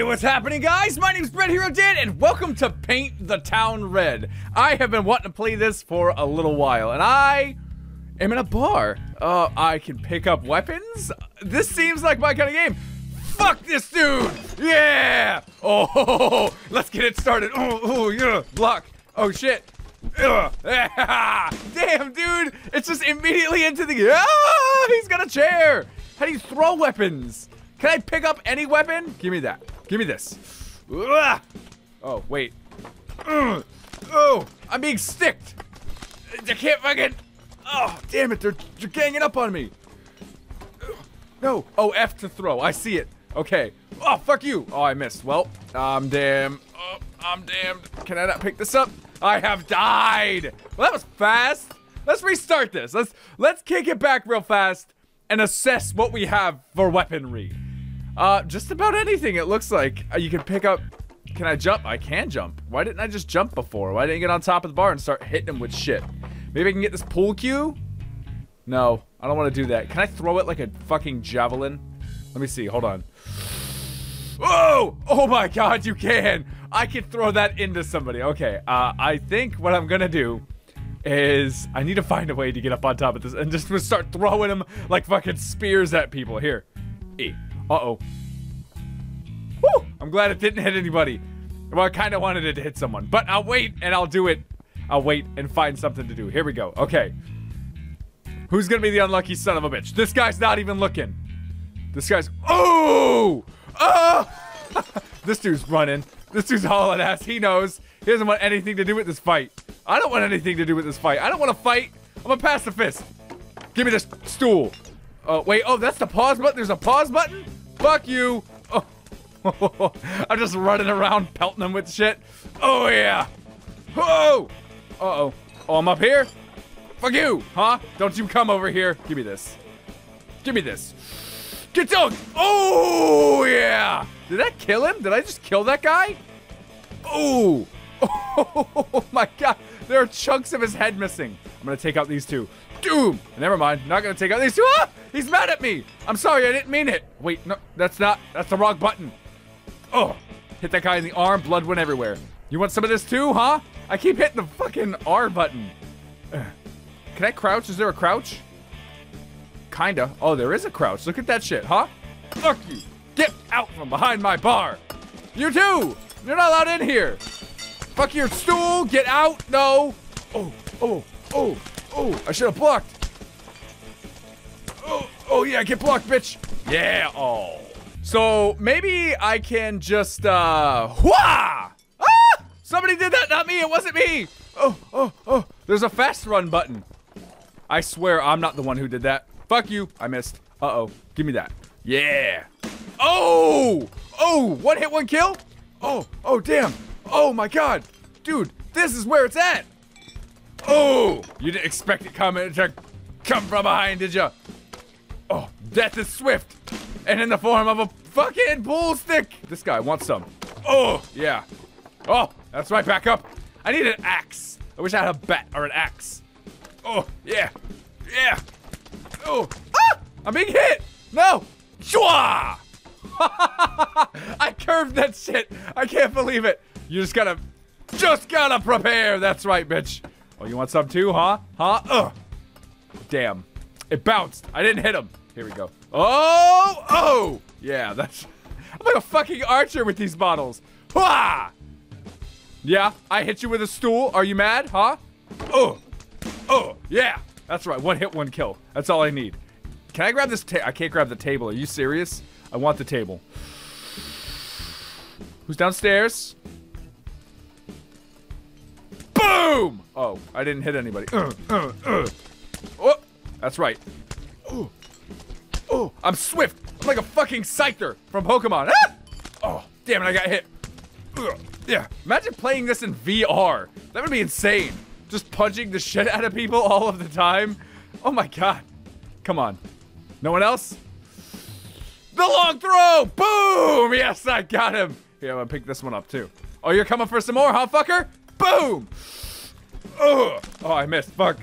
Hey, what's happening, guys? My name's Bread Hero Dan, and welcome to Paint the Town Red. I have been wanting to play this for a little while, and I am in a bar. Uh, I can pick up weapons? This seems like my kind of game. Fuck this dude! Yeah! Oh, let's get it started. Oh, oh yeah, block. Oh, shit. Damn, dude! It's just immediately into the. Ah! He's got a chair! How do you throw weapons? Can I pick up any weapon? Give me that. Give me this. Oh, wait. Oh, I'm being sticked. I can't fucking. Oh, damn it. They're, they're ganging up on me. No. Oh, F to throw. I see it. Okay. Oh, fuck you. Oh, I missed. Well, I'm damn. Oh, I'm damned. Can I not pick this up? I have died. Well, that was fast. Let's restart this. Let's let's kick it back real fast and assess what we have for weaponry. Uh, just about anything, it looks like. Uh, you can pick up... Can I jump? I can jump. Why didn't I just jump before? Why didn't I get on top of the bar and start hitting him with shit? Maybe I can get this pool cue? No, I don't want to do that. Can I throw it like a fucking javelin? Let me see. Hold on. Oh! Oh my god, you can! I can throw that into somebody. Okay, uh, I think what I'm gonna do is I need to find a way to get up on top of this and just start throwing them like fucking spears at people. Here. E. Uh-oh. Woo! I'm glad it didn't hit anybody. Well, I kind of wanted it to hit someone. But I'll wait and I'll do it. I'll wait and find something to do. Here we go. Okay. Who's gonna be the unlucky son of a bitch? This guy's not even looking. This guy's- Oh! Oh! this dude's running. This dude's hauling ass. He knows. He doesn't want anything to do with this fight. I don't want anything to do with this fight. I don't want to fight. I'm a pacifist. Give me this stool. Oh, wait. Oh, that's the pause button? There's a pause button? Fuck you. Oh. I'm just running around pelting them with shit. Oh, yeah. Oh. Uh-oh. Oh, I'm up here? Fuck you, huh? Don't you come over here. Give me this. Give me this. Get down. Oh, yeah. Did that kill him? Did I just kill that guy? Oh. Oh, my God. There are chunks of his head missing. I'm to take out these two. Doom! Never mind. Not gonna take out these two. Ah! He's mad at me! I'm sorry, I didn't mean it. Wait, no, that's not. That's the wrong button. Oh! Hit that guy in the arm, blood went everywhere. You want some of this too, huh? I keep hitting the fucking R button. Can I crouch? Is there a crouch? Kinda. Oh, there is a crouch. Look at that shit, huh? Fuck you! Get out from behind my bar! You too! You're not allowed in here! Fuck your stool! Get out! No! Oh, oh, oh, Oh, I should have blocked. Oh, oh yeah, get blocked, bitch. Yeah, oh. So maybe I can just, uh, wha! Ah! Somebody did that, not me, it wasn't me. Oh, oh, oh, there's a fast run button. I swear I'm not the one who did that. Fuck you, I missed. Uh-oh, give me that. Yeah. Oh, oh, one hit, one kill? Oh, oh, damn. Oh my God. Dude, this is where it's at. Oh! You didn't expect it coming to come from behind, did you? Oh, death is swift. And in the form of a fucking bull stick. This guy wants some. Oh, yeah. Oh, that's right, back up. I need an axe. I wish I had a bat or an axe. Oh, yeah. Yeah. Oh. Ah! I'm being hit. No. Shua! I curved that shit. I can't believe it. You just gotta, just gotta prepare. That's right, bitch. Oh, you want some too, huh? Huh? Ugh. Damn. It bounced. I didn't hit him. Here we go. Oh! Oh! Yeah, that's... I'm like a fucking archer with these bottles. Hua! Yeah, I hit you with a stool. Are you mad, huh? Oh! Oh! Yeah! That's right. One hit, one kill. That's all I need. Can I grab this I can't grab the table. Are you serious? I want the table. Who's downstairs? Boom! Oh, I didn't hit anybody. Uh, uh, uh. Oh, that's right. Oh, oh, I'm swift. I'm like a fucking Scyther from Pokemon. Ah! Oh, damn it, I got hit. Yeah, imagine playing this in VR. That would be insane. Just punching the shit out of people all of the time. Oh my god. Come on. No one else? The long throw! Boom! Yes, I got him. Here, I'm gonna pick this one up too. Oh, you're coming for some more, huh, fucker? Boom! Ugh. Oh, I missed. Fuck.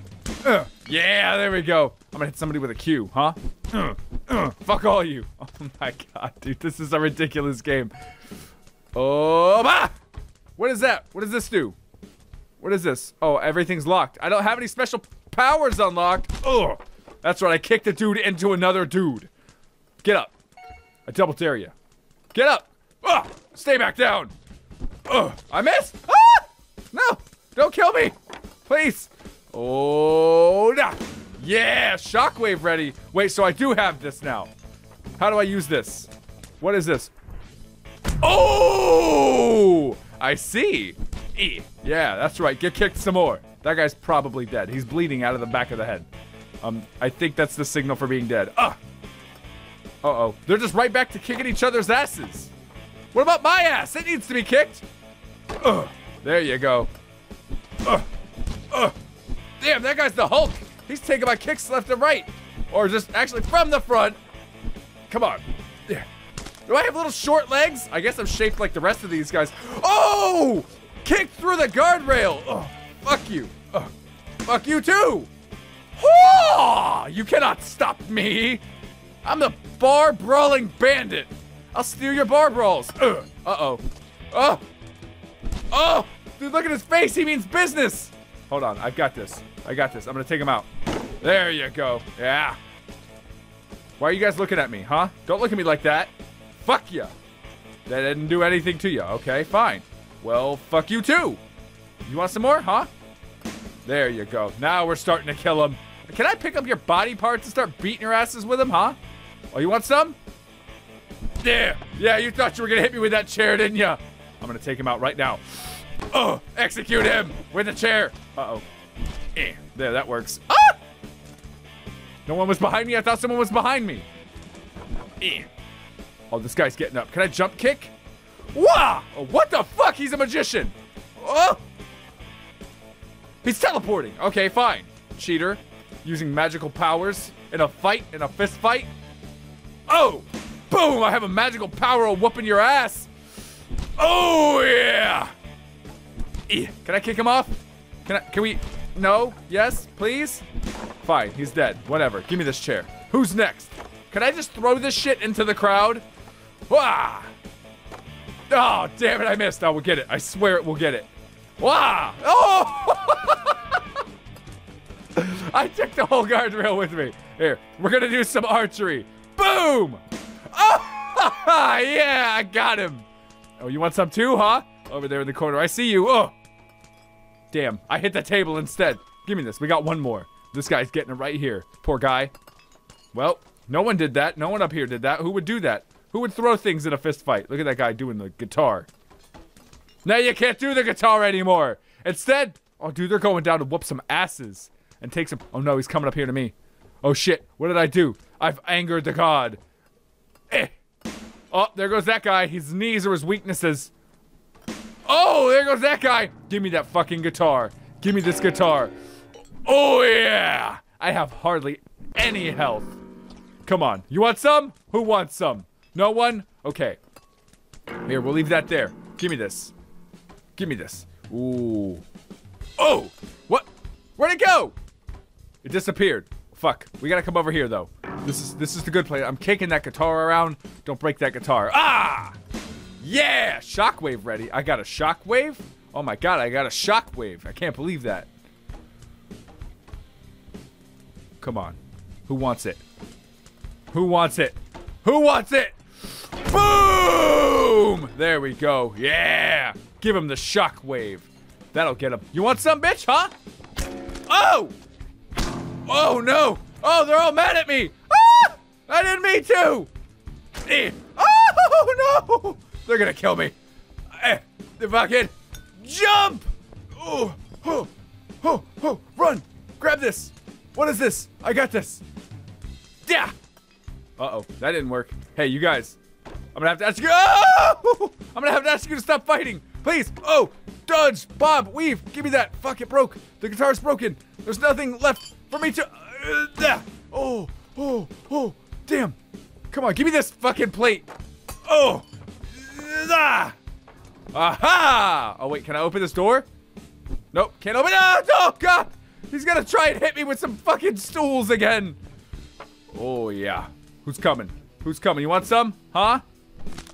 Uh, yeah, there we go. I'm gonna hit somebody with a cue, huh? Uh, uh, fuck all you. Oh my god, dude, this is a ridiculous game. Oh, bah! What is that? What does this do? What is this? Oh, everything's locked. I don't have any special powers unlocked. Ugh. That's right, I kicked a dude into another dude. Get up. I double dare you. Get up. Stay back down. Ugh. I missed. Ah! No, don't kill me. Please. Oh, nah. Yeah, shockwave ready. Wait, so I do have this now. How do I use this? What is this? Oh! I see. E. Yeah, that's right. Get kicked some more. That guy's probably dead. He's bleeding out of the back of the head. Um, I think that's the signal for being dead. Ah! Uh-oh. They're just right back to kicking each other's asses. What about my ass? It needs to be kicked. Ugh. There you go. Ugh. Ugh. Damn, that guy's the Hulk. He's taking my kicks left and right. Or just actually from the front. Come on. Yeah. Do I have little short legs? I guess I'm shaped like the rest of these guys. Oh! Kicked through the guardrail. Fuck you. Fuck you too. Oh, you cannot stop me. I'm the bar brawling bandit. I'll steal your bar brawls. Uh oh. Oh. Oh. Dude, look at his face. He means business. Hold on. I got this. I got this. I'm going to take him out. There you go. Yeah. Why are you guys looking at me, huh? Don't look at me like that. Fuck you. That didn't do anything to you. Okay, fine. Well, fuck you too. You want some more, huh? There you go. Now we're starting to kill him. Can I pick up your body parts and start beating your asses with them, huh? Oh, you want some? Yeah. Yeah, you thought you were gonna hit me with that chair, didn't you? I'm gonna take him out right now. Oh, execute him with the chair. Uh-oh. Eh, there, that works. Ah! No one was behind me? I thought someone was behind me. Eh. Oh, this guy's getting up. Can I jump kick? Wow! Oh, what the fuck? He's a magician. Oh! He's teleporting. Okay, fine. Cheater. Using magical powers in a fight, in a fist fight. Oh! Boom! I have a magical power of whooping your ass. Oh, yeah! Eh, can I kick him off? Can I, can we, no? Yes? Please? Fine, he's dead. Whatever. Give me this chair. Who's next? Can I just throw this shit into the crowd? Wah! Oh, damn it, I missed. I will get it. I swear it will get it. Wah! Oh! I took the whole guardrail with me. Here, we're gonna do some archery. Boom! Oh! yeah, I got him. Oh, you want some too, huh? Over there in the corner. I see you. Oh! Damn, I hit the table instead. Give me this. We got one more. This guy's getting it right here. Poor guy. Well, no one did that. No one up here did that. Who would do that? Who would throw things in a fist fight? Look at that guy doing the guitar. Now you can't do the guitar anymore. Instead, oh dude, they're going down to whoop some asses and take some. Oh no, he's coming up here to me. Oh shit, what did I do? I've angered the god. Eh. Oh, there goes that guy. His knees are his weaknesses. Oh, there goes that guy. Give me that fucking guitar. Give me this guitar. Oh yeah. I have hardly any health. Come on. You want some? Who wants some? No one? Okay. Here, we'll leave that there. Give me this. Give me this. Ooh. Oh! What? Where'd it go? It disappeared. Fuck. We gotta come over here, though. This is this is the good place. I'm kicking that guitar around. Don't break that guitar. Ah! Yeah! Shockwave ready. I got a shockwave? Oh my god, I got a shockwave. I can't believe that. Come on. Who wants it? Who wants it? Who wants it? Boom! There we go. Yeah! Give him the shockwave. That'll get him. You want some, bitch, huh? Oh! Oh, no! Oh, they're all mad at me! Ah! I didn't mean to! Eh. Oh, no! They're gonna kill me. Eh, the fucking jump! Oh, oh, oh, oh, run! Grab this! What is this? I got this. Yeah! Uh-oh, that didn't work. Hey, you guys, I'm gonna have to ask you. Oh! I'm gonna have to ask you to stop fighting, please. Oh, dodge, bob, weave. Give me that. Fuck, it broke. The guitar's broken. There's nothing left for me to. Uh, oh, oh, oh, damn. Come on, give me this fucking plate. Oh, ah. Aha! Oh wait, can I open this door? Nope, can't open it. Oh, oh God! He's gonna try and hit me with some fucking stools again. Oh, yeah. Who's coming? Who's coming? You want some? Huh?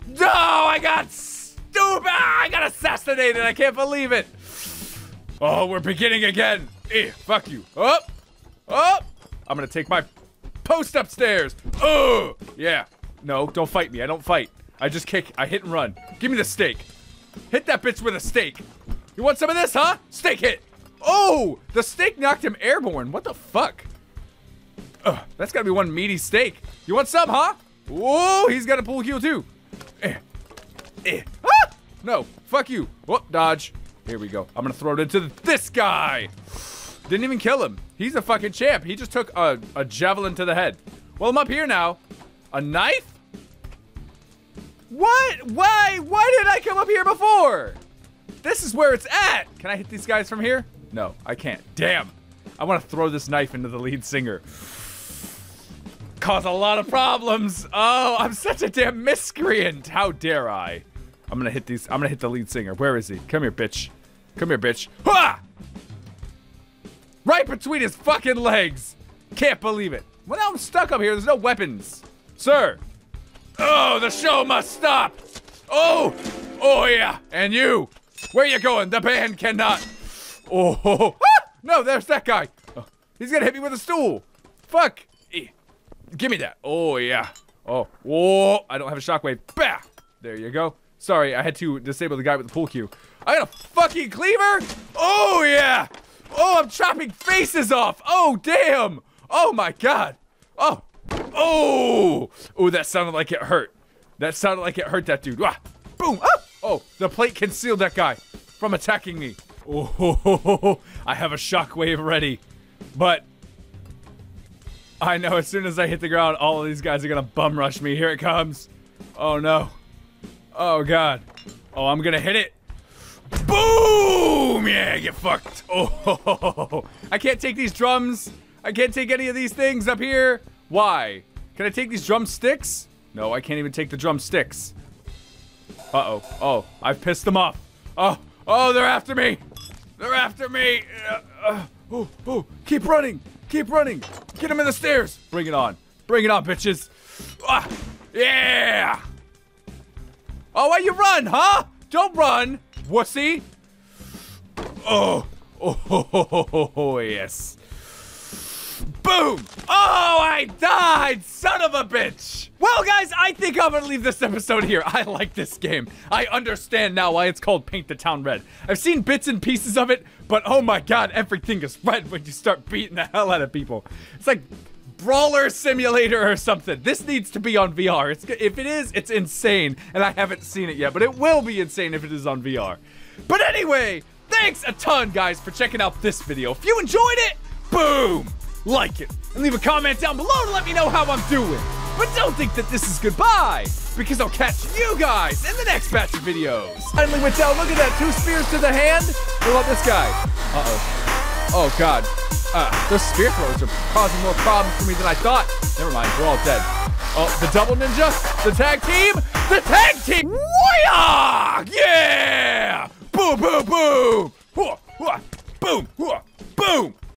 No, I got stupid. I got assassinated. I can't believe it. Oh, we're beginning again. Eh, fuck you. Up. Up. I'm gonna take my post upstairs. Oh, yeah. No, don't fight me. I don't fight. I just kick. I hit and run. Give me the steak. Hit that bitch with a steak. You want some of this, huh? Steak hit. Oh, the steak knocked him airborne. What the fuck? Ugh, that's gotta be one meaty steak. You want some, huh? Whoa, he's got a pool cue too. Eh. Eh. Ah! No, fuck you. Whoop, dodge. Here we go. I'm gonna throw it into this guy. Didn't even kill him. He's a fucking champ. He just took a, a javelin to the head. Well, I'm up here now. A knife? What? Why? Why did I come up here before? This is where it's at. Can I hit these guys from here? No, I can't. Damn. I want to throw this knife into the lead singer. Cause a lot of problems. Oh, I'm such a damn miscreant. How dare I? I'm gonna hit these. I'm gonna hit the lead singer. Where is he? Come here, bitch. Come here, bitch. Ha! Right between his fucking legs. Can't believe it. Well, now I'm stuck up here. There's no weapons. Sir. Oh, the show must stop. Oh. Oh, yeah. And you. Where you going? The band cannot. Oh. Ah! No, there's that guy. He's gonna hit me with a stool. Fuck. Eh. Give me that. Oh, yeah. Oh. Whoa. I don't have a shockwave. Bah. There you go. Sorry, I had to disable the guy with the pool cue. I got a fucking cleaver? Oh, yeah. Oh, I'm chopping faces off. Oh, damn. Oh, my God. Oh. Oh. Oh, that sounded like it hurt. That sounded like it hurt that dude. Ah. Boom. Ah. Oh, the plate concealed that guy from attacking me. Oh, ho, ho, ho, I have a shockwave ready. But I know as soon as I hit the ground, all of these guys are to bum rush me. Here it comes. Oh, no. Oh, God. Oh, I'm to hit it. Boom! Yeah, get fucked. Oh, I can't take these drums. I can't take any of these things up here. Why? Can I take these drumsticks? No, I can't even take the drumsticks. Uh-oh. Oh, I've pissed them off. Oh, oh, they're after me. They're after me. Uh, uh, oh, oh, keep running. Keep running. Get them in the stairs. Bring it on. Bring it on, bitches. Ah, yeah. Oh, why you run, huh? Don't run, wussy. Oh, oh, oh, oh, oh, oh, yes. Boom! Oh, I died! Son of a bitch! Well, guys, I think I'm gonna leave this episode here. I like this game. I understand now why it's called Paint the Town Red. I've seen bits and pieces of it, but oh my god, everything is red when you start beating the hell out of people. It's like Brawler Simulator or something. This needs to be on VR. It's, if it is, it's insane, and I haven't seen it yet, but it will be insane if it is on VR. But anyway, thanks a ton, guys, for checking out this video. If you enjoyed it, boom! Like it, and leave a comment down below to let me know how I'm doing. But don't think that this is goodbye, because I'll catch you guys in the next batch of videos. Finally went down, look at that, two spears to the hand. What about this guy? Uh-oh. Oh, God. Uh, those spear throws are causing more problems for me than I thought. Never mind, we're all dead. Oh, the double ninja, the tag team, the tag team! Whoa! Yeah! Boom, boom, boom! Boom, boom, boom!